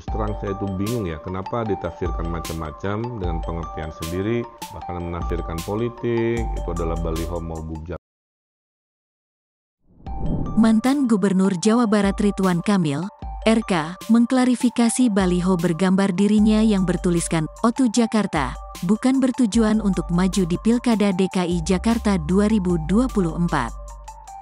Terang saya itu bingung ya, kenapa ditafsirkan macam-macam dengan pengertian sendiri, bahkan menafsirkan politik, itu adalah baliho mau bujak. Mantan Gubernur Jawa Barat Ridwan Kamil, RK, mengklarifikasi baliho bergambar dirinya yang bertuliskan Otu Jakarta, bukan bertujuan untuk maju di Pilkada DKI Jakarta 2024.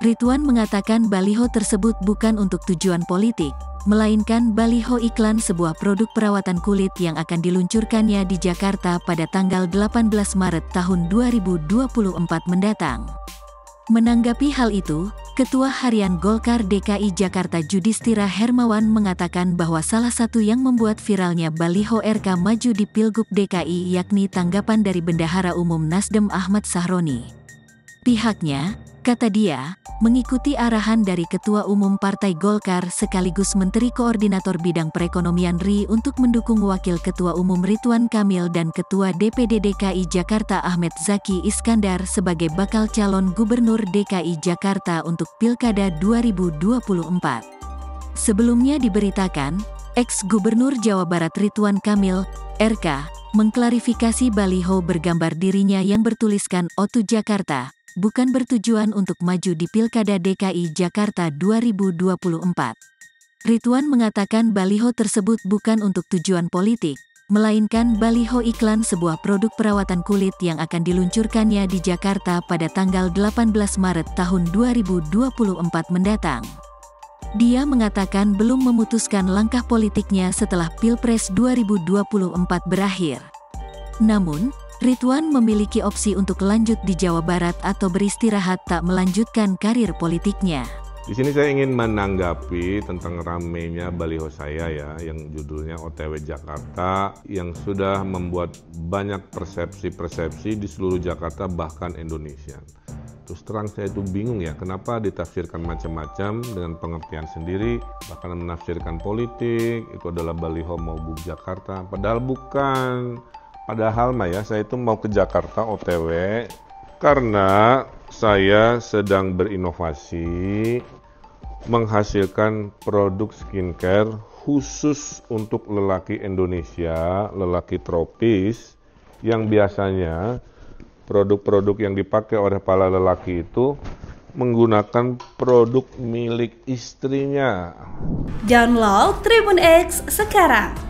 Ridwan mengatakan baliho tersebut bukan untuk tujuan politik, melainkan baliho iklan sebuah produk perawatan kulit yang akan diluncurkannya di Jakarta pada tanggal 18 Maret tahun 2024 mendatang. Menanggapi hal itu, Ketua Harian Golkar DKI Jakarta Judistira Hermawan mengatakan bahwa salah satu yang membuat viralnya baliho RK maju di Pilgub DKI yakni tanggapan dari Bendahara Umum Nasdem Ahmad Sahroni. Pihaknya, kata dia, mengikuti arahan dari Ketua Umum Partai Golkar sekaligus Menteri Koordinator Bidang Perekonomian RI untuk mendukung Wakil Ketua Umum Ridwan Kamil dan Ketua DPD DKI Jakarta Ahmed Zaki Iskandar sebagai bakal calon Gubernur DKI Jakarta untuk Pilkada 2024. Sebelumnya diberitakan, ex-Gubernur Jawa Barat Ridwan Kamil, RK, mengklarifikasi baliho bergambar dirinya yang bertuliskan Otu Jakarta, bukan bertujuan untuk maju di Pilkada DKI Jakarta 2024. Ridwan mengatakan baliho tersebut bukan untuk tujuan politik, melainkan baliho iklan sebuah produk perawatan kulit yang akan diluncurkannya di Jakarta pada tanggal 18 Maret tahun 2024 mendatang. Dia mengatakan belum memutuskan langkah politiknya setelah Pilpres 2024 berakhir. Namun, Ridwan memiliki opsi untuk lanjut di Jawa Barat atau beristirahat tak melanjutkan karir politiknya. Di sini saya ingin menanggapi tentang ramenya baliho saya ya, yang judulnya OTW Jakarta, yang sudah membuat banyak persepsi-persepsi di seluruh Jakarta bahkan Indonesia. Terus terang saya itu bingung ya, kenapa ditafsirkan macam-macam dengan pengertian sendiri, bahkan menafsirkan politik, itu adalah baliho mau Jakarta, padahal bukan Padahal Maya, saya itu mau ke Jakarta OTW karena saya sedang berinovasi menghasilkan produk skincare khusus untuk lelaki Indonesia, lelaki tropis yang biasanya produk-produk yang dipakai oleh para lelaki itu menggunakan produk milik istrinya. Download Tribun X sekarang